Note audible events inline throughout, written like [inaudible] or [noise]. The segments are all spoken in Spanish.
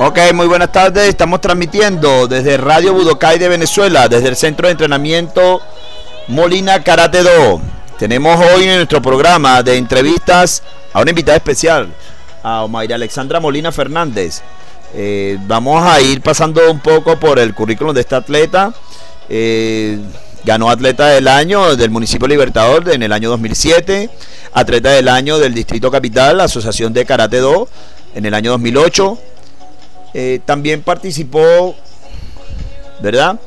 Ok, muy buenas tardes. Estamos transmitiendo desde Radio Budokai de Venezuela, desde el Centro de Entrenamiento Molina Karate Do. Tenemos hoy en nuestro programa de entrevistas a una invitada especial, a Omaira Alexandra Molina Fernández. Eh, vamos a ir pasando un poco por el currículum de esta atleta. Eh, ganó atleta del año del municipio Libertador en el año 2007, atleta del año del Distrito Capital, Asociación de Karate Do en el año 2008 eh, también participó, ¿verdad?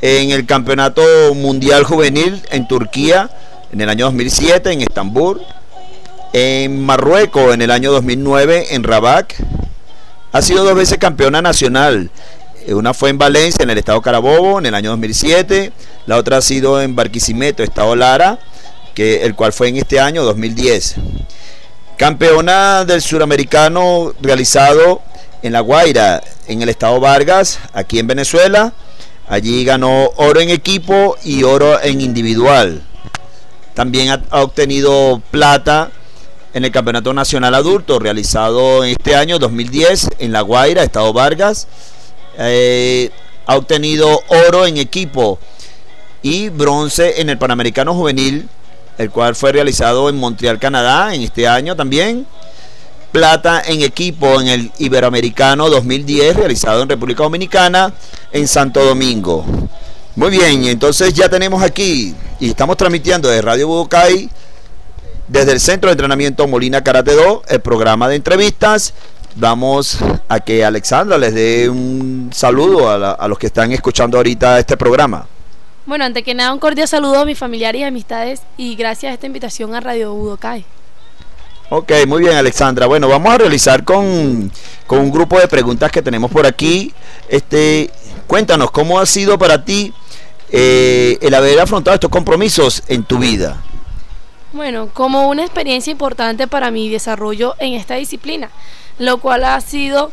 En el Campeonato Mundial Juvenil en Turquía en el año 2007, en Estambul. En Marruecos en el año 2009, en Rabat. Ha sido dos veces campeona nacional. Eh, una fue en Valencia, en el estado Carabobo, en el año 2007. La otra ha sido en Barquisimeto, estado Lara, que, el cual fue en este año 2010. Campeona del suramericano realizado en La Guaira, en el estado Vargas, aquí en Venezuela. Allí ganó oro en equipo y oro en individual. También ha, obtenido plata en el Campeonato Nacional Adulto realizado este año 2010 en La Guaira, Estado Vargas. Eh, ha obtenido oro en equipo y bronce en el Panamericano Juvenil, el cual fue realizado en Montreal, Canadá, en este año también plata en equipo en el Iberoamericano 2010 realizado en República Dominicana en Santo Domingo. Muy bien, entonces ya tenemos aquí y estamos transmitiendo desde Radio Budokai desde el Centro de Entrenamiento Molina Karate Do el programa de entrevistas. Vamos a que Alexandra les dé un saludo a, a los que están escuchando ahorita este programa. Bueno, ante que nada, un cordial saludo a mis familiares y amistades y gracias a esta invitación a Radio Budokai. Ok, muy bien Alexandra. Bueno, vamos a realizar con, un grupo de preguntas que tenemos por aquí. Este, cuéntanos, ¿cómo ha sido para ti eh, el haber afrontado estos compromisos en tu vida? Bueno, como una experiencia importante para mi desarrollo en esta disciplina, lo cual ha sido,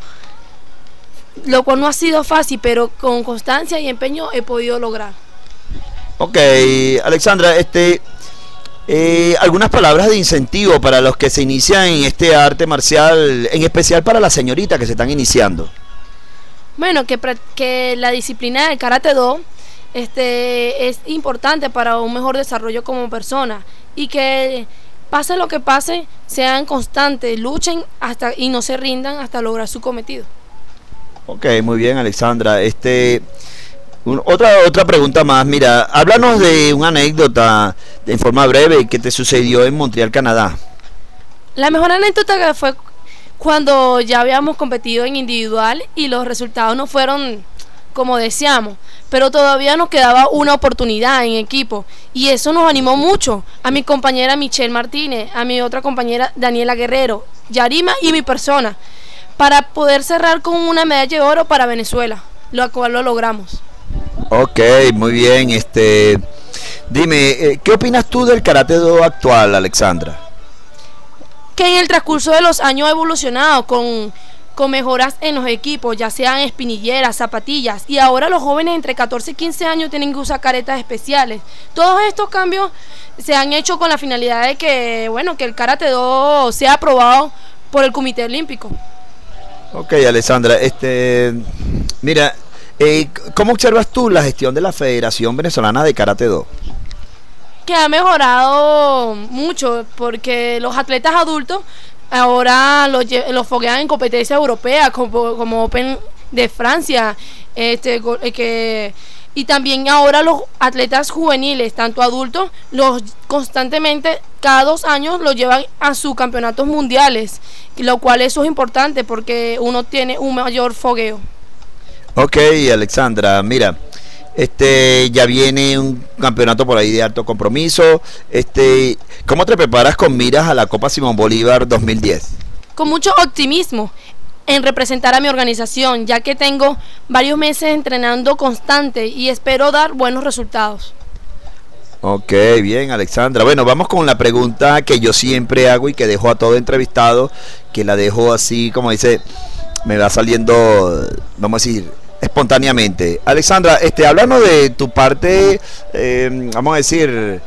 lo cual no ha sido fácil, pero con constancia y empeño he podido lograr. Ok, Alexandra, este, eh, algunas palabras de incentivo para los que se inician en este arte marcial, en especial para las señoritas que se están iniciando. Bueno, que, que la disciplina del karate do este, es importante para un mejor desarrollo como persona y que pase lo que pase, sean constantes, luchen hasta y no se rindan hasta lograr su cometido. Ok, muy bien, Alexandra. Este, otra, otra pregunta más. Mira, háblanos de una anécdota en forma breve que te sucedió en Montreal, Canadá. La mejor anécdota fue cuando ya habíamos competido en individual y los resultados no fueron como deseamos, pero todavía nos quedaba una oportunidad en equipo y eso nos animó mucho a mi compañera Michelle Martínez, a mi otra compañera Daniela Guerrero, Yarima y mi persona para poder cerrar con una medalla de oro para Venezuela, lo cual lo logramos. Ok, muy bien. Este, dime, eh, ¿qué opinas tú del karate do actual, Alexandra? Que en el transcurso de los años ha evolucionado con, con mejoras en los equipos, ya sean espinilleras, zapatillas, y ahora los jóvenes entre 14 y 15 años tienen que usar caretas especiales. Todos estos cambios se han hecho con la finalidad de que, bueno, que el karate do sea aprobado por el Comité Olímpico. Ok, Alexandra, este, mira, eh, ¿Cómo observas tú la gestión de la Federación Venezolana de Karate Do? Que ha mejorado mucho porque los atletas adultos ahora los, los foguean en competencias europeas como, como Open de Francia, este, eh, que y también ahora los atletas juveniles, tanto adultos, los constantemente cada dos años los llevan a sus campeonatos mundiales, lo cual eso es importante porque uno tiene un mayor fogueo. Ok, Alexandra, mira, este ya viene un campeonato por ahí de alto compromiso. Este, ¿cómo te preparas con miras a la Copa Simón Bolívar 2010? Con mucho optimismo en representar a mi organización, ya que tengo varios meses entrenando constante y espero dar buenos resultados. Ok, bien, Alexandra. Bueno, vamos con la pregunta que yo siempre hago y que dejo a todo entrevistado, que la dejo así, como dice, me va saliendo, vamos a decir, espontáneamente. Alexandra, este, háblanos de tu parte, eh, vamos a decir,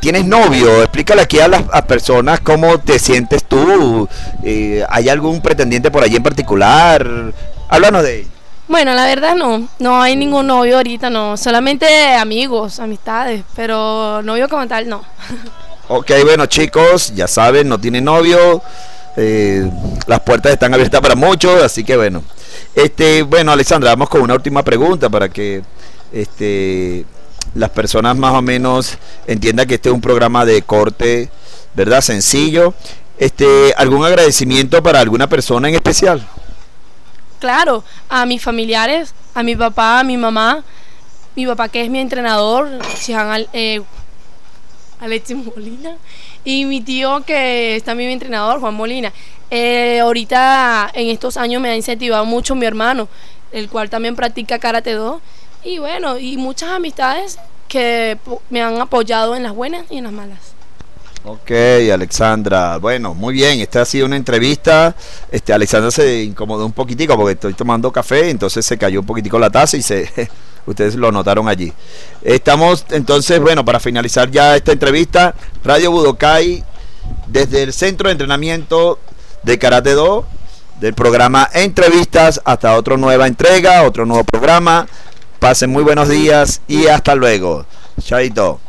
tienes novio, explícale aquí a las personas cómo te sientes tú, eh, ¿hay algún pretendiente por allí en particular? Háblanos de él. Bueno, la verdad no, no hay ningún novio ahorita, no, solamente amigos, amistades, pero novio como tal no. [laughs] Ok, bueno chicos, ya saben, no tiene novio, eh, las puertas están abiertas para muchos, así que bueno. Este, bueno, Alexandra, vamos con una última pregunta para que este, las personas más o menos entiendan que este es un programa de corte, ¿verdad? Sencillo. Este, ¿Algún agradecimiento para alguna persona en especial? Claro, a mis familiares, a mi papá, a mi mamá, mi papá que es mi entrenador, eh, Alexis Molina, y mi tío que es también mi entrenador, Juan Molina. Eh, ahorita en estos años me ha incentivado mucho mi hermano, el cual también practica Karate Do. Y bueno, y muchas amistades que me han apoyado en las buenas y en las malas. Ok, Alexandra. Bueno, muy bien. Esta ha sido una entrevista. Este, Alexandra se incomodó un poquitico porque estoy tomando café, entonces se cayó un poquitico la taza y se ustedes lo notaron allí. Estamos entonces, bueno, para finalizar ya esta entrevista, Radio Budokai desde el Centro de Entrenamiento de Karate Do del programa Entrevistas hasta otra nueva entrega, otro nuevo programa. Pasen muy buenos días y hasta luego. Chaito.